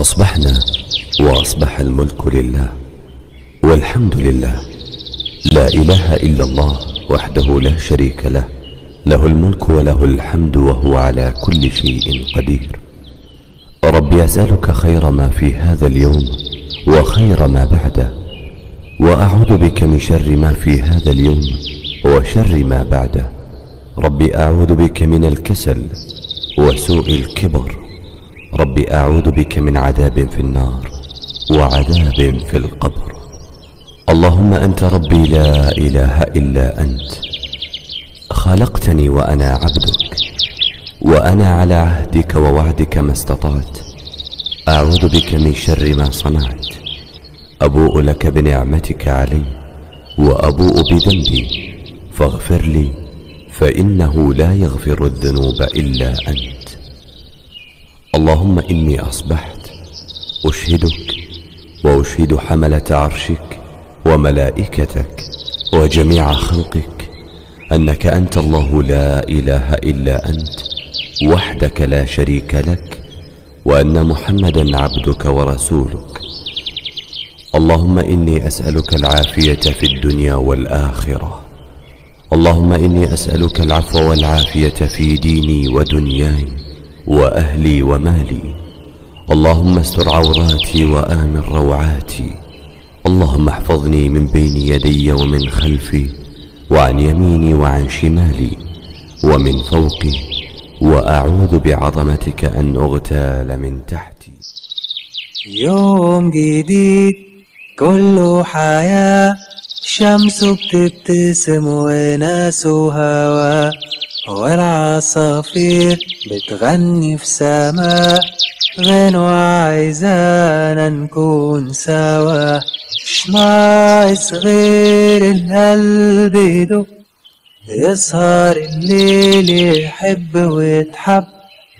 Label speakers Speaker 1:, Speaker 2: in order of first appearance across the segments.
Speaker 1: أصبحنا وأصبح الملك لله والحمد لله. لا إله إلا الله وحده لا شريك له. له الملك وله الحمد وهو على كل شيء قدير. رب أسألك خير ما في هذا اليوم وخير ما بعده. وأعوذ بك من شر ما في هذا اليوم وشر ما بعده. رب أعوذ بك من الكسل وسوء الكبر رب أعوذ بك من عذاب في النار وعذاب في القبر. اللهم أنت ربي لا إله إلا أنت. خلقتني وأنا عبدك وأنا على عهدك ووعدك ما استطعت. أعوذ بك من شر ما صنعت. أبوء لك بنعمتك علي وأبوء بذنبي. فاغفر لي فإنه لا يغفر الذنوب إلا أنت. اللهم إني أصبحت أشهدك وأشهد حملة عرشك وملائكتك وجميع خلقك أنك أنت الله لا إله إلا أنت وحدك لا شريك لك وأن محمدا عبدك ورسولك. اللهم إني أسألك العافية في الدنيا والآخرة. اللهم إني أسألك العفو والعافية في ديني ودنياي. وأهلي ومالي. اللهم استر عوراتي وآمن روعاتي. اللهم احفظني من بين يدي ومن خلفي وعن يميني وعن شمالي ومن فوقي. وأعوذ بعظمتك أن أغتال من تحتي.
Speaker 2: يوم جديد كله حياة. شمس بتبتسم وناس وهوا والعصافير بتغني في سماء غنوة عايزانا نكون سوا. مش ناقص غير القلب يدق يسهر الليل يحب ويتحب.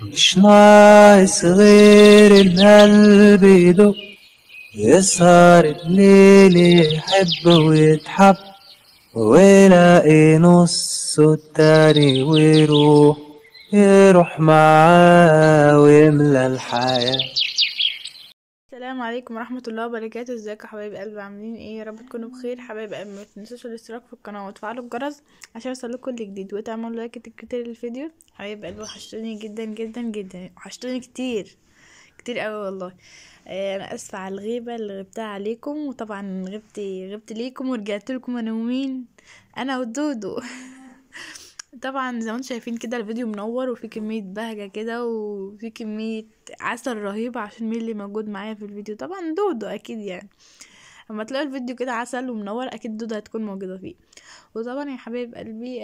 Speaker 2: مش ناقص غير القلب يدق يسهر الليل يحب ويتحب. ويلاقي نصه التاني ويروح. يروح معاه ويملى الحياة.
Speaker 3: السلام عليكم ورحمة الله وبركاته. ازيكم يا حبايب قلبي؟ عاملين إيه؟ يا رب تكونوا بخير. حبايب قلبي ما تنسوش الاشتراك في القناة وتفعلوا الجرس عشان يوصلكوا كل جديد وتعملوا لايك كتير للفيديو. حبايب قلبي وحشتوني جدا جدا جدا. وحشتوني كتير. كتير قوي والله. آه، أنا اسفة على الغيبة اللي غبتها عليكم وطبعا غبت غبت ليكم ورجعت لكم. أنا ومين؟ أنا ودودو طبعا زي ما أنتم شايفين كده الفيديو منور وفي كمية بهجة كده وفي كمية عسل رهيبه عشان مين اللي موجود معايا في الفيديو. طبعا دودو أكيد يعني. أما تلاقوا الفيديو كده عسل ومنور أكيد دودو هتكون موجودة فيه. وطبعا يا حبايب قلبي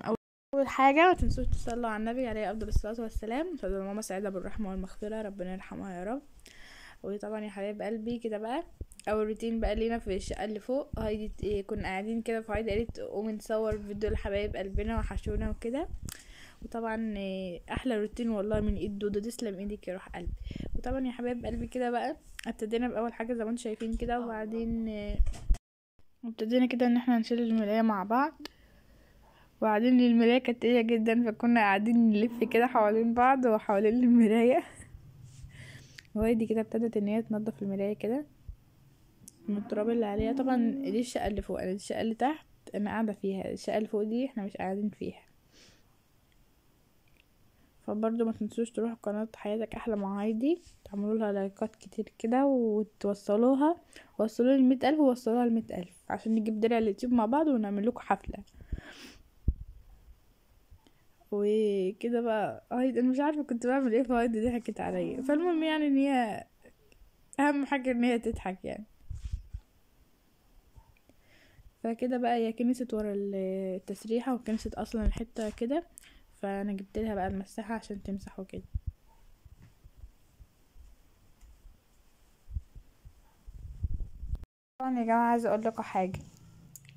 Speaker 3: أول حاجة ما تنسوش تصلوا على النبي عليه أفضل الصلاة والسلام. فضل ماما سعيدة بالرحمة والمغفرة. ربنا يرحمها يا رب. وطبعا يا حبايب قلبي كده بقى أول روتين بقى لينا في الشقة اللي فوق هايدي إيه، كنا قاعدين كده فهايدي قالت قومي نصور فيديو لحبايب قلبنا وحشونا وكده. وطبعا إيه، أحلى روتين والله من إيد دودو تسلم إيدك يا روح قلبي. وطبعا يا حبايب قلبي كده بقى ابتدينا بأول حاجة زي ما أنتم شايفين كده وبعدين إيه، ابتدينا كده إن إحنا نشيل الملايه مع بعض. وبعدين المراية كانت تقيلة جدا فكنا قاعدين نلف كده حوالين بعض وحوالين المراية. وهايدي كده ابتدت إن هي تنضف المراية كده. من التراب اللي عليها. طبعا دي الشقة اللي فوق أنا دي الشقة اللي تحت أنا قاعدة فيها الشقة اللي فوق دي إحنا مش قاعدين فيها. فبرضه ما تنسوش تروحوا قناة حياتك أحلى مع هايدي. تعملوا لها لايكات كتير كده وتوصلوها. وصلوا لي المية ألف ووصلوها لمية ألف عشان نجيب درع اليوتيوب مع بعض ونعمل لكم حفلة. وكده بقى هايدي أنا مش عارفة كنت بعمل إيه فهايدي ضحكت عليا. فالمهم يعني إن هي أهم حاجة إن هي تضحك يعني. فكده بقى هي كنست ورا التسريحة وكنست أصلا الحتة كده فأنا جبت لها بقى المساحة عشان تمسح وكده. طبعا يا جماعة عايزة أقول لكم حاجة.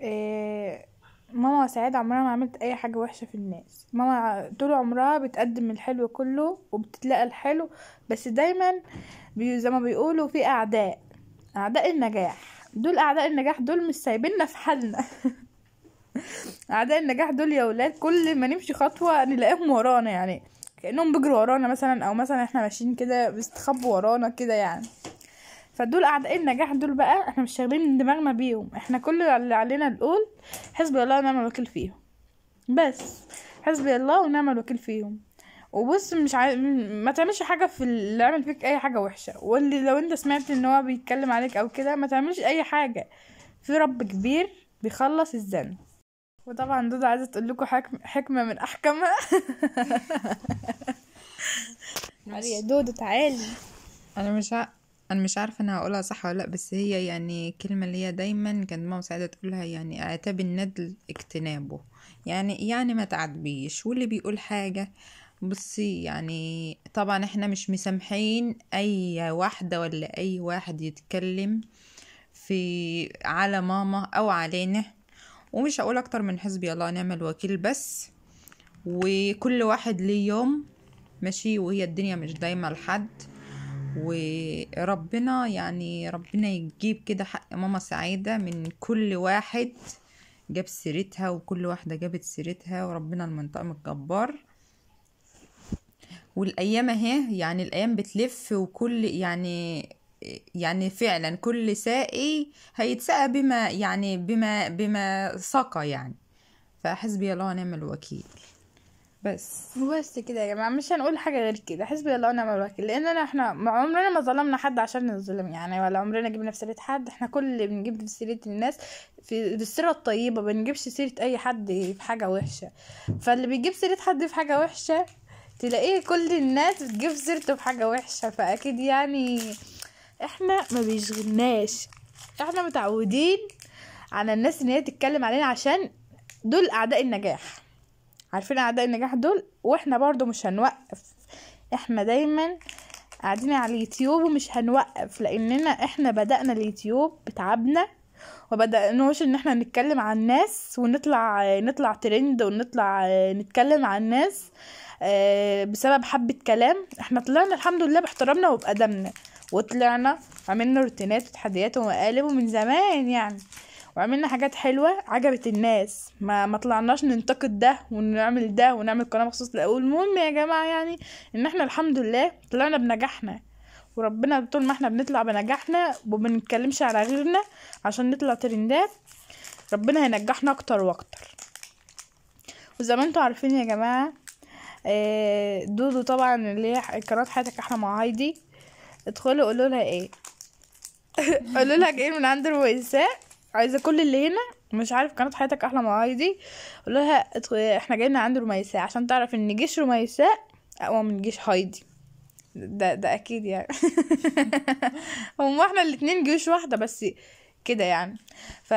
Speaker 3: إيه ماما سعيد عمرها ما عملت أي حاجة وحشة في الناس. ماما طول عمرها بتقدم الحلو كله وبتتلقى الحلو بس دايما زي ما بيقولوا في أعداء أعداء النجاح. دول أعداء النجاح دول مش سايبيننا في حالنا. أعداء النجاح دول يا ولاد كل ما نمشي خطوة نلاقيهم ورانا يعني. كأنهم بيجروا ورانا مثلا أو مثلا إحنا ماشيين كده بيستخبوا ورانا كده يعني. فدول أعداء النجاح دول بقى إحنا مش شاغلين دماغنا بيهم. إحنا كل اللي علينا نقول حسبي الله ونعم الوكيل فيهم. بس حسبي الله ونعم الوكيل فيهم. وبص مش عاي... ما تعملش حاجة في اللي عمل فيك أي حاجة وحشة. واللي لو أنت سمعت إن هو بيتكلم عليك أو كده ما تعملش أي حاجة. في رب كبير بيخلص الذنب وطبعا دودو عايزة تقول لكم حكم... حكمة من احكامها يا دودو تعالي.
Speaker 4: أنا مش ع... أنا مش عارفة أنا هقولها صح ولا لأ بس هي يعني كلمة اللي هي دايما كانت ماما سعيده تقولها يعني اعتاب الندل اجتنابه. يعني يعني ما تعاتبيش. واللي بيقول حاجة بصي يعني طبعا إحنا مش مسامحين أي واحدة ولا أي واحد يتكلم في على ماما أو علينا. ومش هقول أكتر من حسبي الله ونعم الوكيل. بس وكل واحد ليه يوم ماشي؟ وهي الدنيا مش دايما لحد. وربنا يعني ربنا يجيب كده حق ماما سعيدة من كل واحد جاب سيرتها وكل واحدة جابت سيرتها وربنا المنتقم الجبار والأيام أهي يعني الأيام بتلف وكل يعني يعني فعلا كل سائي هيتسقى بما يعني بما بما سقى يعني. فحسبي الله ونعم الوكيل. بس.
Speaker 3: وبس كده يا جماعة مش هنقول حاجة غير كده. حسبي الله ونعم الوكيل. لاننا إحنا عمرنا ما ظلمنا حد عشان نظلم يعني ولا عمرنا جبنا في سيرة حد. إحنا كل اللي بنجيب في سيرة الناس في بالسيره الطيبة بنجيبش سيرة أي حد في حاجة وحشة. فاللي بيجيب سيرة حد في حاجة وحشة تلاقيه كل الناس بتجيب سيرته في حاجة وحشة فأكيد يعني إحنا ما بيشغلناش. إحنا متعودين على الناس إن هي تتكلم علينا عشان دول أعداء النجاح. عارفين أعداء النجاح دول؟ وإحنا برضو مش هنوقف. إحنا دايما قاعدين على اليوتيوب ومش هنوقف لأننا إحنا بدأنا اليوتيوب بتعبنا وبدأناش إن إحنا نتكلم عن الناس ونطلع نطلع ترند ونطلع نتكلم عن الناس. آه، بسبب حبة كلام. إحنا طلعنا الحمد لله باحترامنا وبأدبنا وطلعنا عملنا روتينات وتحديات ومقالب ومن زمان يعني. وعملنا حاجات حلوة عجبت الناس. ما ما طلعناش ننتقد ده ونعمل ده ونعمل قناة مخصوص لا والمهم يا جماعة يعني إن إحنا الحمد لله طلعنا بنجاحنا. وربنا طول ما إحنا بنطلع بنجاحنا ومبنتكلمش على غيرنا عشان نطلع ترندات ربنا هينجحنا أكتر وأكتر. وزي ما أنتوا عارفين يا جماعة آه، دودو طبعا اللي هي قناة حياتك أحلى مع هايدي. ادخلوا قولوا لها إيه. قولوا لها جايين من عند رويساء عايزة كل اللي هنا مش عارف قناة حياتك أحلى مع هايدي. قولوا لها إحنا جايين عند رميساء عشان تعرف إن جيش رميساء أقوى من جيش هايدي. ده ده أكيد يعني. هما إحنا الاتنين جيوش واحدة بس كده يعني. ف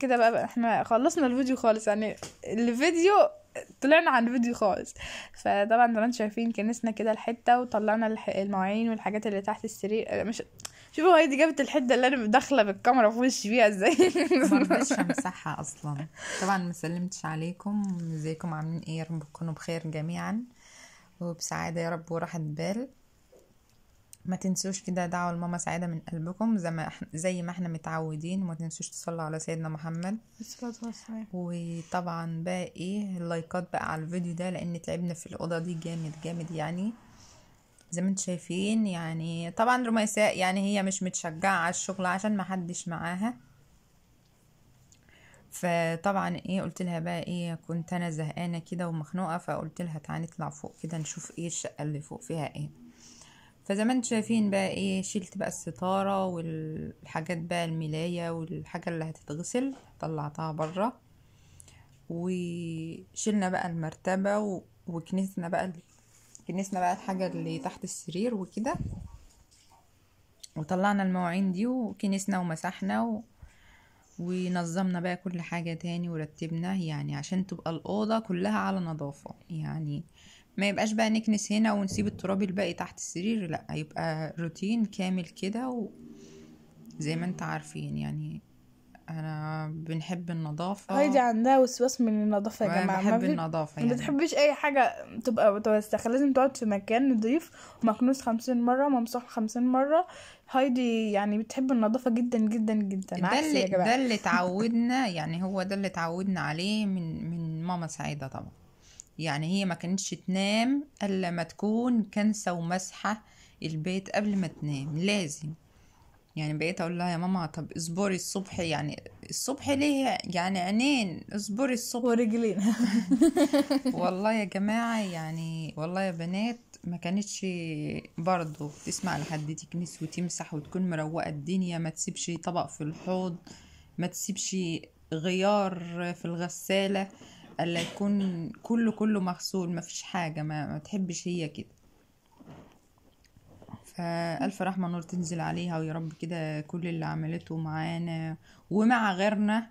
Speaker 3: كده بقى إحنا خلصنا الفيديو خالص يعني. الفيديو طلعنا عن الفيديو خالص. فطبعا زي ما أنتم شايفين كنسنا كده الحتة وطلعنا المواعين والحاجات اللي تحت السرير. مش شوفوا هايدي جابت الحتة اللي أنا داخلة بالكاميرا في وشي فيها
Speaker 4: إزاي. امسحها أصلا. طبعا ما سلمتش عليكم. إزيكم؟ عاملين إيه؟ يا رب تكونوا بخير جميعا. وبسعادة يا رب وراحة بال. ما تنسوش كده دعوة لماما سعيدة من قلبكم زي ما إحنا زي ما إحنا متعودين. وما تنسوش تصلوا على سيدنا محمد. وطبعا بقى إيه اللايكات بقى على الفيديو ده لأن تعبنا في الأوضة دي جامد جامد يعني. زي ما أنتم شايفين يعني طبعا رميساء يعني هي مش متشجعة على الشغل عشان ما حدش معاها. فطبعا إيه قلت لها بقى إيه كنت أنا زهقانة كده ومخنوقة فقلت لها تعالي نطلع فوق كده نشوف إيه الشقة اللي فوق فيها إيه. فزي ما أنتم شايفين بقى إيه شلت بقى الستارة والحاجات بقى الملاية والحاجة اللي هتتغسل طلعتها بره وشلنا بقى المرتبة و... وكنسنا بقى كنسنا بقى الحاجة اللي تحت السرير وكده. وطلعنا المواعين دي وكنسنا ومسحنا و... ونظمنا بقى كل حاجة تاني ورتبنا يعني عشان تبقى الأوضة كلها على نظافة. يعني ما يبقاش بقى نكنس هنا ونسيب التراب الباقي تحت السرير لا يبقى روتين كامل كده و... زي ما انت عارفين يعني أنا بنحب النظافة.
Speaker 3: هايدي عندها وسواس من النظافة يا جماعة. ما
Speaker 4: بحب
Speaker 3: ما
Speaker 4: يعني.
Speaker 3: بتحبش أي حاجة تبقى متوسخة. لازم تقعد في مكان نضيف ومكنوس خمسين مرة وممسوح خمسين مرة. هايدي يعني بتحب النظافة جدا جدا جدا.
Speaker 4: ده اللي ده اللي اتعودنا يعني هو ده اللي اتعودنا عليه من من ماما سعيدة طبعا. يعني هي ما كانتش تنام إلا ما تكون كنسة ومسحة البيت قبل ما تنام لازم. يعني بقيت أقول لها يا ماما طب اصبري الصبح يعني الصبح ليه؟ يعني عينين اصبري الصبح.
Speaker 3: ورجلين.
Speaker 4: والله يا جماعة يعني والله يا بنات ما كانتش برضه تسمع لحد تكنس وتمسح وتكون مروقة الدنيا ما تسيبش طبق في الحوض ما تسيبش غيار في الغسالة. ألا يكون كله كله مغسول ما فيش حاجة ما, ما تحبش هي كده فألف رحمة نور تنزل عليها ويا رب كده كل اللي عملته معانا ومع غيرنا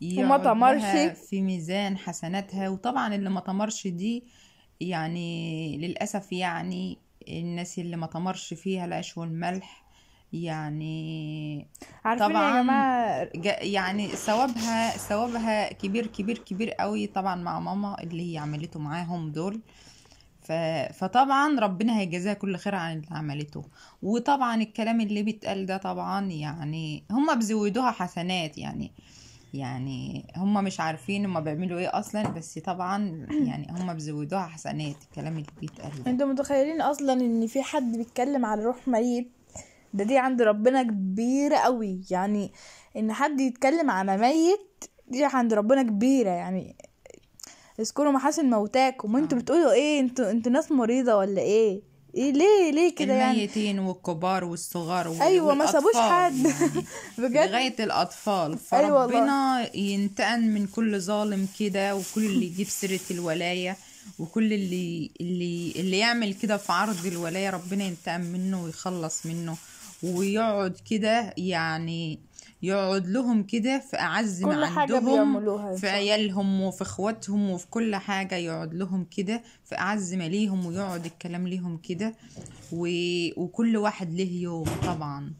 Speaker 4: يقعد
Speaker 3: تمرش.
Speaker 4: في ميزان حسناتها وطبعا اللي ما تمرش دي يعني للأسف يعني الناس اللي ما تمرش فيها العيش والملح يعني
Speaker 3: عارفين يا
Speaker 4: طبعا جماعة يعني ثوابها ثوابها كبير كبير كبير قوي طبعا مع ماما اللي هي عملته معاهم دول. ف... فطبعا ربنا هيجازيها كل خير عن اللي عملته. وطبعا الكلام اللي بيتقال ده طبعا يعني هم بيزودوها حسنات يعني يعني هم مش عارفين هم بيعملوا إيه أصلا بس طبعا يعني هم بيزودوها حسنات الكلام اللي بيتقال
Speaker 3: أنتوا متخيلين أصلا إن في حد بيتكلم على روح ميت ده دي عند ربنا كبيرة قوي. يعني إن حد يتكلم على ميت دي عند ربنا كبيرة. يعني اذكروا محاسن موتاكم. وانتوا بتقولوا إيه؟ أنتوا أنتوا ناس مريضة ولا إيه؟ إيه ليه ليه كده يعني؟
Speaker 4: الميتين والكبار والصغار وال-
Speaker 3: أيوه ما سابوش حد.
Speaker 4: يعني.
Speaker 3: بجد؟
Speaker 4: لغاية الأطفال.
Speaker 3: أيوة.
Speaker 4: فربنا ينتقم من كل ظالم كده وكل اللي يجيب سيرة الولاية وكل اللي اللي اللي يعمل كده في عرض الولاية. ربنا ينتقم منه ويخلص منه. ويقعد كده يعني يقعد لهم كده في أعز ما
Speaker 3: حاجة
Speaker 4: عندهم في. عيالهم وفي إخواتهم وفي كل حاجة يقعد لهم كده في أعز ما ليهم ويقعد الكلام ليهم كده و... وكل واحد له يوم طبعا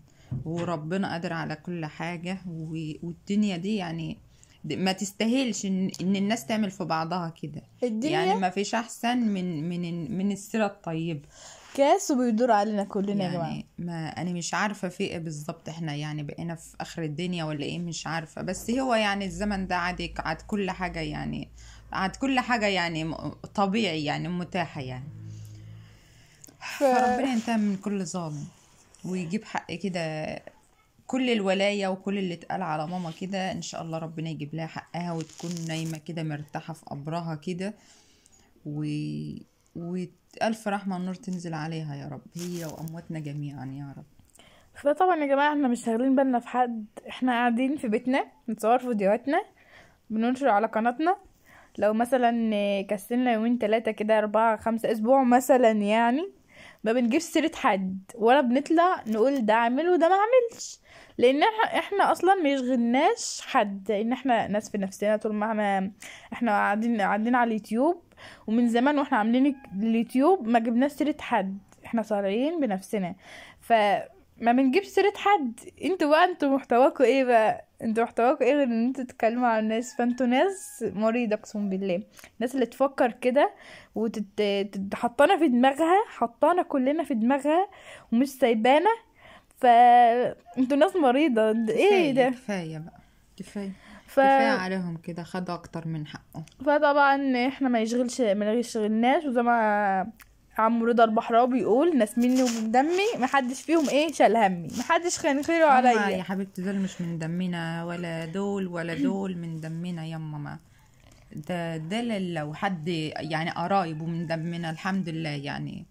Speaker 4: وربنا قادر على كل حاجة و... والدنيا دي يعني ما تستاهلش ان إن الناس تعمل في بعضها كده.
Speaker 3: الدنيا
Speaker 4: يعني ما فيش أحسن من من من السيرة الطيبة
Speaker 3: كاس وبيدور علينا كلنا يا جماعة.
Speaker 4: يعني ما أنا مش عارفة في إيه بالظبط إحنا يعني بقينا في آخر الدنيا ولا إيه مش عارفة. بس هو يعني الزمن ده عاد عاد كل حاجة يعني عاد كل حاجة يعني طبيعي يعني متاحة يعني. فربنا ينتقم من كل ظالم ويجيب حق كده كل الولاية وكل اللي اتقال على ماما كده إن شاء الله ربنا يجيب لها حقها وتكون نايمة كده مرتاحة في قبرها كده. و... وألف رحمة النور تنزل عليها يا رب. هي وأمواتنا جميعا يا رب.
Speaker 3: فطبعا يا جماعة إحنا مش شاغلين بالنا في حد. إحنا قاعدين في بيتنا نصور فيديوهاتنا بننشر على قناتنا. لو مثلا كسلنا يومين تلاتة كده أربعة خمسة أسبوع مثلا يعني ما بنجيبش سيرة حد ولا بنطلع نقول ده عمل وده ما عملش. لأن إحنا, أصلا ما يشغلناش حد لأن إحنا ناس في نفسنا طول ما إحنا إحنا قاعدين قاعدين على اليوتيوب ومن زمان وإحنا عاملين اليوتيوب ما جبناش سيرة حد إحنا طالعين بنفسنا. ف ما بنجيبش سيرة حد. أنتوا بقى أنتوا محتواكوا إيه بقى؟ أنتوا محتواكوا إيه غير إن أنتوا تتكلموا عن الناس؟ فأنتوا ناس مريضة أقسم بالله. الناس اللي تفكر كده وتحطانا في دماغها حطانا كلنا في دماغها ومش سايبانا فانتوا ناس مريضة
Speaker 4: إيه
Speaker 3: ده؟
Speaker 4: كفاية بقى كفاية.
Speaker 3: ف...
Speaker 4: كفاية عليهم كده خدوا أكتر من حقه
Speaker 3: فطبعا إحنا ما يشغلش ما يشغلناش وزي ما عم رضا البحراوي بيقول ناس مني ومن دمي محدش فيهم إيه شال همي محدش كان خيره
Speaker 4: هما يا
Speaker 3: عليا
Speaker 4: حبيبتي دول مش من دمنا ولا دول ولا دول من دمنا يما ما ده ده لو حد يعني قرايب ومن دمنا الحمد لله يعني.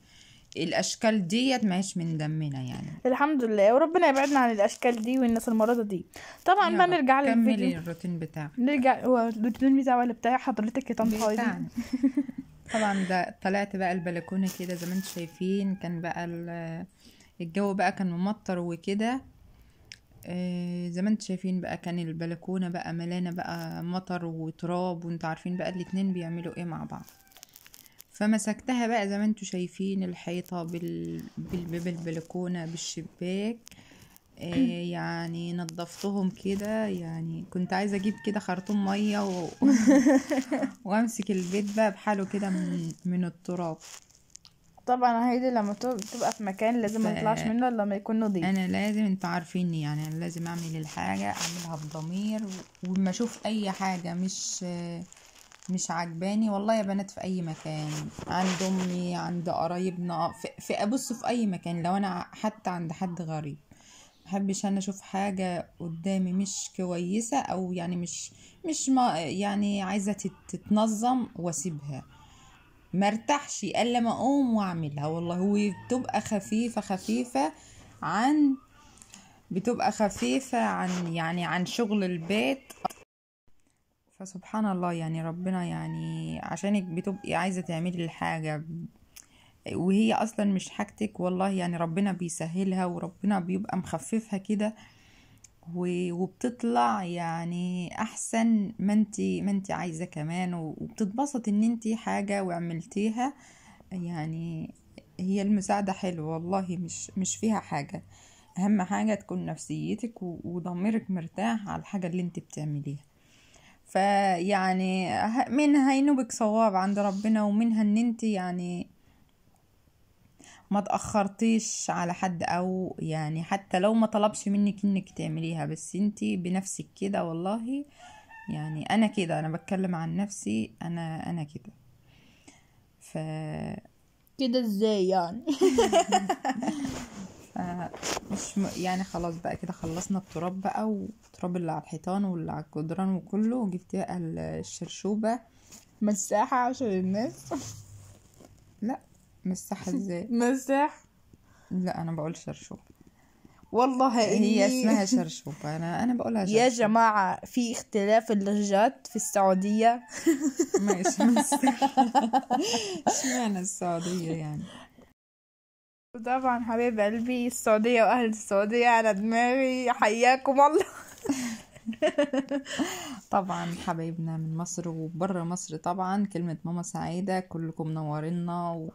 Speaker 4: الأشكال ديت ما هيش من دمنا يعني.
Speaker 3: الحمد لله وربنا يبعدنا عن الأشكال دي والناس المرضى دي. طبعا بقى نرجع
Speaker 4: كملي
Speaker 3: للفيديو
Speaker 4: الروتين بتاعك.
Speaker 3: نرجع هو الروتين بتاعي ولا بتاع حضرتك يا طنط
Speaker 4: طبعا ده طلعت بقى البلكونة كده زي ما أنتم شايفين كان بقى ال- الجو بقى كان ممطر وكده. آه، زي ما أنتم شايفين بقى كان البلكونة بقى ملانة بقى مطر وتراب وانتوا عارفين بقى الاتنين بيعملوا إيه مع بعض. فمسكتها بقى زي ما أنتوا شايفين الحيطة بال... بالباب البلكونه بالشباك. آه، يعني نظفتهم كده. يعني كنت عايزة أجيب كده خرطوم مية و... وأمسك البيت بقى بحاله كده من من التراب.
Speaker 3: طبعا هيدي لما تب- تبقى في مكان لازم ما نطلعش منه إلا لما يكون نضيف.
Speaker 4: أنا لازم أنتوا عارفيني يعني أنا لازم أعمل الحاجة أعملها بضمير و- وما أشوف أي حاجة مش مش عجباني والله يا بنات في أي مكان. عند أمي عند قرايبنا في, في ابص في أي مكان. لو أنا حتى عند حد غريب. محبش أنا أشوف حاجة قدامي مش كويسة أو يعني مش مش ما يعني عايزة تت- تتنظم وأسيبها. مرتاحش إلا ما أقوم وأعملها. والله هو بتبقى خفيفة خفيفة عن بتبقى خفيفة عن يعني عن شغل البيت. فسبحان الله يعني ربنا يعني عشانك بتبقي عايزة تعملي الحاجة وهي أصلا مش حاجتك والله يعني ربنا بيسهلها وربنا بيبقى مخففها كده وبتطلع يعني أحسن ما انت ما انت عايزة كمان وبتتبسط إن انت حاجة وعملتيها يعني هي المساعدة حلوة والله مش مش فيها حاجة. أهم حاجة تكون نفسيتك وضميرك مرتاح على الحاجة اللي انت بتعمليها. فيعني منها ينوبك صواب عند ربنا ومنها ان انت يعني ما تأخرتيش على حد أو يعني حتى لو ما طلبش منك إنك تعمليها بس انتي بنفسك كده والله. يعني أنا كده أنا بتكلم عن نفسي أنا أنا كده. ف
Speaker 3: كده إزاي يعني؟
Speaker 4: مش م... يعني خلاص بقى كده خلصنا التراب بقى والتراب اللي على الحيطان واللي على الجدران وكله وجبت بقى الشرشوبة.
Speaker 3: مساحة عشان الناس.
Speaker 4: لا مساحة إزاي؟
Speaker 3: مساح
Speaker 4: لا أنا بقول شرشوبة.
Speaker 3: والله
Speaker 4: هي
Speaker 3: إني-
Speaker 4: اسمها شرشوبة. أنا أنا بقولها
Speaker 3: يا
Speaker 4: شرشوبة.
Speaker 3: جماعة في اختلاف اللهجات في السعودية.
Speaker 4: ماشي مساحة. اشمعنى السعودية يعني؟
Speaker 3: وطبعا حبيب قلبي السعودية وأهل السعودية على دماغي حياكم الله.
Speaker 4: طبعا حبايبنا من مصر وبره مصر طبعا. كلمة ماما سعيدة كلكم منورينا و...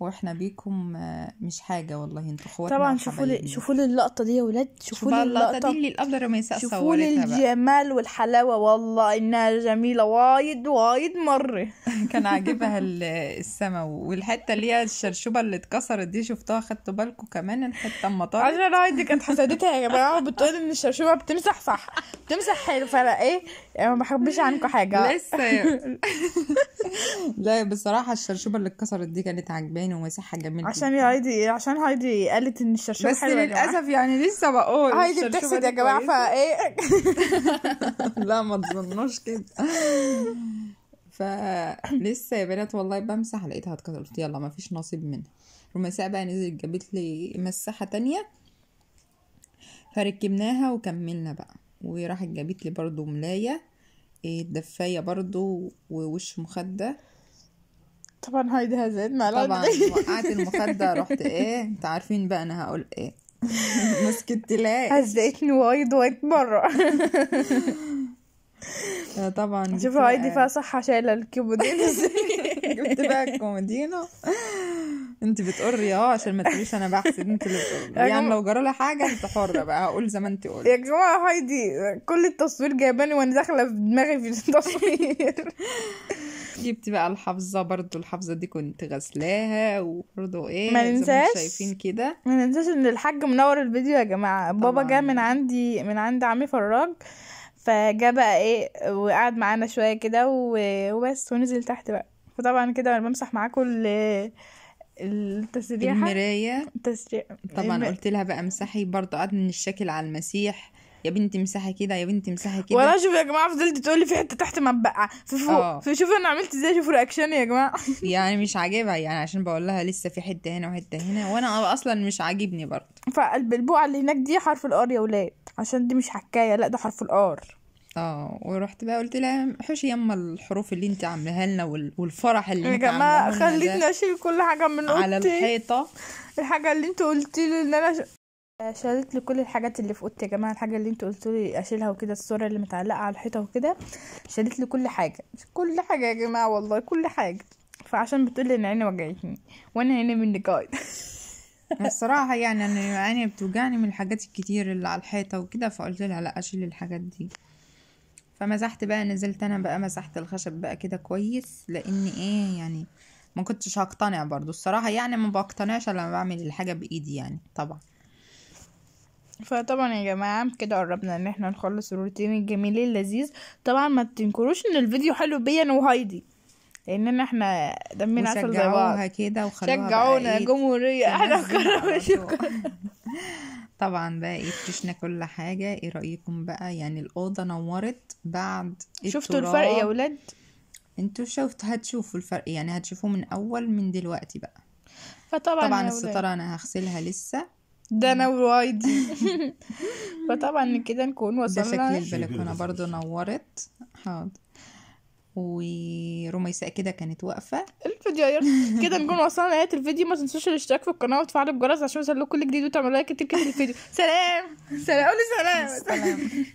Speaker 4: وإحنا بيكم آه، مش حاجة والله. أنتوا اخواتنا
Speaker 3: طبعا شوفوا لي. شوفوا لي اللقطة دي يا ولاد. شوفوا لي
Speaker 4: اللقطة دي اللي الأبلة رميساء
Speaker 3: شوفوا لي
Speaker 4: صورتها
Speaker 3: الجمال والحلاوة. والله إنها جميلة وايد وايد مرة.
Speaker 4: كان عاجبها ال- السما والحتة اللي هي الشرشوبة اللي اتكسرت دي شفتوها خدتوا بالكم كمان؟ الحتة اما طارت.
Speaker 3: عشان هايدي كانت حسدتها يا جماعة. بتقول إن الشرشوبة بتمسح صح بتمسح حلو إيه يعني ما بحبش عنكم حاجة.
Speaker 4: لسه. لا بصراحة الشرشوبة اللي اتكسرت دي كانت عجباني ومساحة جميل
Speaker 3: عشان هايدي عشان هايدي قالت إن الشرشوبة
Speaker 4: بس. للأسف يعني لسه بقول
Speaker 3: هايدي بتحسد
Speaker 4: دي
Speaker 3: يا جماعة
Speaker 4: كويسة.
Speaker 3: فايه
Speaker 4: لا ما تظنوش كده. فلسه يا بنات والله بمسح لقيتها اتكسرت. قلت يلا ما فيش نصيب منها. رمساء بقى نزلت جابت لي مساحة تانية فركبناها وكملنا بقى. وراحت جابت لي برضو ملاية إيه، دفاية برضو ووش مخدة.
Speaker 3: طبعا هايدي هزت مع
Speaker 4: طبعا. وقعت المخدة رحت إيه أنت عارفين بقى أنا هقول إيه. مسكتلاش
Speaker 3: هزقتني وايد وايد مرة.
Speaker 4: طبعا جبت
Speaker 3: شوفوا هايدي فيها صحة شايلة الكيبودين
Speaker 4: جبت بقى الكومودينو. انت بتقري آه عشان ما تقوليش أنا بحسد انت اللي بتقري.
Speaker 3: يا
Speaker 4: يعني لو جرى لها حاجة انت حرة بقى هقول زي ما انت
Speaker 3: يا
Speaker 4: قلت
Speaker 3: جماعة هايدي كل التصوير جايباني وأنا داخلة في دماغي في التصوير.
Speaker 4: جبت بقى الحافظة برضو الحافظة دي كنت غسلاها وبرضو إيه
Speaker 3: ما ننساش.
Speaker 4: شايفين كده.
Speaker 3: ما ننساش إن الحاج منور الفيديو يا جماعة. بابا. جه من عندي من عند عمي فراج فجا بقى إيه وقعد معانا شوية كده وبس ونزل تحت بقى. فطبعا كده أنا بمسح معاكم التسريحة؟
Speaker 4: المراية.
Speaker 3: التسريح
Speaker 4: طبعا
Speaker 3: الم-
Speaker 4: قلت لها بقى امسحي برضو قعدنا نشكل على المسيح. يا بنتي امسحي كده يا بنتي امسحي كده.
Speaker 3: وأنا شوف يا جماعة فضلت تقول لي في حتة تحت مبقعه في فوق.
Speaker 4: آه.
Speaker 3: في شوفوا أنا عملت إزاي شوفوا رياكشن يا جماعة.
Speaker 4: يعني مش عاجبها يعني عشان بقول لها لسه في حتة هنا وحتة هنا وأنا أصلا مش عاجبني برضو
Speaker 3: فالبلبوعه اللي هناك دي حرف الآر يا ولاد عشان دي مش حكاية لا ده حرف الآر.
Speaker 4: آه ورحت بقى قلت لها حوشي يما الحروف اللي انت عاملاها لنا وال- والفرح اللي
Speaker 3: يا
Speaker 4: انت
Speaker 3: جماعة
Speaker 4: عاملاه لنا
Speaker 3: خليتني
Speaker 4: ده
Speaker 3: أشيل كل حاجة من
Speaker 4: على
Speaker 3: أوضتي.
Speaker 4: الحيطة.
Speaker 3: الحاجة اللي انت قلت لي إن أنا ش... شالت لي كل الحاجات اللي في أوضتي يا جماعة. الحاجة اللي انت قلت لي أشيلها وكده الصورة اللي متعلقة على الحيطة وكده شالت لي كل حاجة. كل حاجة يا جماعة والله كل حاجة. فعشان بتقول لي إن عيني وجعتني وأنا عيني مني قايد
Speaker 4: الصراحه يعني أنا عيني بتوجعني من الحاجات الكتير اللي على الحيطة وكده فقلت لها لأ أشيل الحاجات دي. فمسحت بقى نزلت أنا بقى مسحت الخشب بقى كده كويس لأن إيه يعني ما كنتش هقتنع برضو الصراحة. يعني ما بقتنعش لما بعمل الحاجة بإيدي يعني طبعا.
Speaker 3: فطبعا يا جماعة كده قربنا إن إحنا نخلص الروتين الجميل اللذيذ. طبعا ما تنكروش إن الفيديو حلو بيا أنا وهايدي لاننا إحنا دمنا عسل زي بعض.
Speaker 4: كده وخلوها
Speaker 3: شجعونا
Speaker 4: إيه
Speaker 3: جمهورية. إحنا
Speaker 4: طول. طبعا بقى إيه فرشنا كل حاجة. إيه رأيكم بقى؟ يعني الأوضة نورت بعد
Speaker 3: شفتوا الفرق يا. ولاد؟
Speaker 4: أنتوا شفت هتشوفوا الفرق يعني هتشوفوه من أول من دلوقتي بقى.
Speaker 3: فطبعا
Speaker 4: طبعا
Speaker 3: يا
Speaker 4: الستارة أنا هغسلها لسه.
Speaker 3: ده أنا وهايدي فطبعا كده نكون
Speaker 4: ده شكل
Speaker 3: وصلنا
Speaker 4: البلكونة برضو نورت. حاضر. ورميساء كده كانت واقفة.
Speaker 3: الفيديو يا كده نكون وصلنا لنهاية الفيديو. ما تنسوش الاشتراك في القناة وتفعلوا الجرس عشان يوصلكوا كل جديد وتعملوا لايك كتير كتير في الفيديو. سلام. سلام. قولي سلام.
Speaker 4: سلام.